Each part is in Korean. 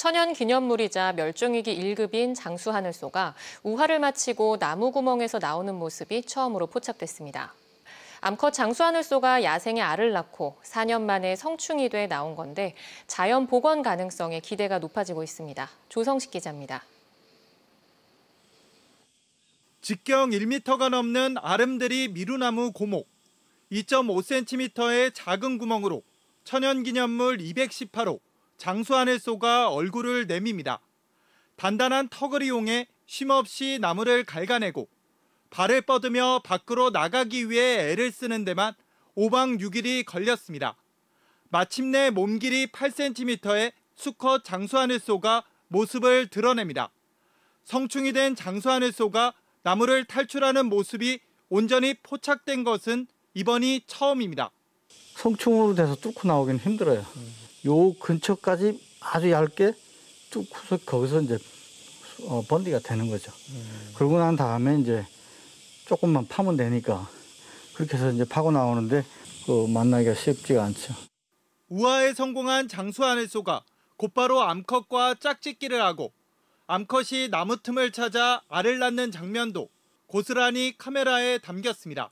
천연 기념물이자 멸종위기 1급인 장수하늘소가 우화를 마치고 나무 구멍에서 나오는 모습이 처음으로 포착됐습니다. 암컷 장수하늘소가 야생의 알을 낳고 4년 만에 성충이 돼 나온 건데 자연 복원 가능성에 기대가 높아지고 있습니다. 조성식 기자입니다. 직경 1m가 넘는 아름드리 미루나무 고목, 2.5cm의 작은 구멍으로 천연기념물 218호, 장수하늘소가 얼굴을 내밉니다. 단단한 턱을 이용해 쉼없이 나무를 갉아내고 발을 뻗으며 밖으로 나가기 위해 애를 쓰는 데만 5박 6일이 걸렸습니다. 마침내 몸 길이 8cm의 수컷 장수하늘소가 모습을 드러냅니다. 성충이 된 장수하늘소가 나무를 탈출하는 모습이 온전히 포착된 것은 이번이 처음입니다. 성충으로 돼서 뚫고 나오긴 힘들어요. 요 근처까지 아주 얇게 뚫고서 거기서 이제 어, 번디가 되는 거죠. 그러고 난 다음에 이제 조금만 파면 되니까 그렇게 해서 이제 파고 나오는데 그 만나기가 쉽지가 않죠. 우화에 성공한 장수하늘소가 곧바로 암컷과 짝짓기를 하고 암컷이 나무 틈을 찾아 알을 낳는 장면도 고스란히 카메라에 담겼습니다.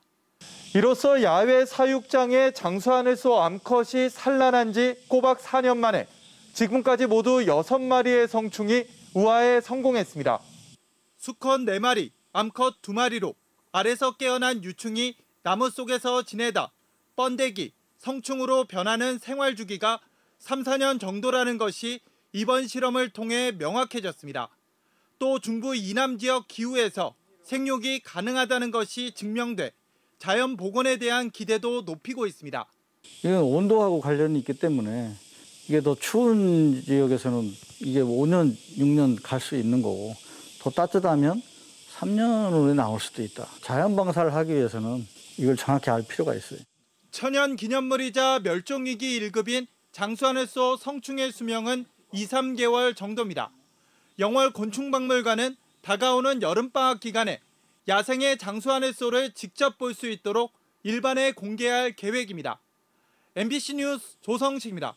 이로써 야외 사육장의 장수하늘소 암컷이 산란한 지 꼬박 4년 만에 지금까지 모두 6마리의 성충이 우화에 성공했습니다. 수컷 4마리, 암컷 2마리로 알에서 깨어난 유충이 나무 속에서 지내다 번데기, 성충으로 변하는 생활 주기가 3, 4년 정도라는 것이 이번 실험을 통해 명확해졌습니다. 또 중부 이남 지역 기후에서 생육이 가능하다는 것이 증명돼 자연 복원에 대한 기대도 높이고 있습니다. 이건 온도하고 관련이 있기 때문에 이게 더 추운 지역에서는 이게 5년, 6년 갈 수 있는 거고 더 따뜻하면 3년 후에 나올 수도 있다. 자연 방사를 하기 위해서는 이걸 정확히 알 필요가 있어요. 천연 기념물이자 멸종위기 1급인 장수하늘소 성충의 수명은 2, 3개월 정도입니다. 영월 곤충박물관은 다가오는 여름방학 기간에 야생의 장수하늘소를 직접 볼 수 있도록 일반에 공개할 계획입니다. MBC 뉴스 조성식입니다.